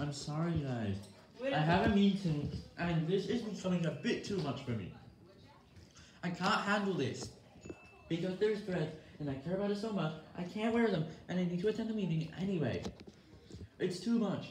I'm sorry, guys. I have a meeting, and this is becoming a bit too much for me. I can't handle this. Because there's threads, and I care about it so much, I can't wear them, and I need to attend the meeting anyway. It's too much.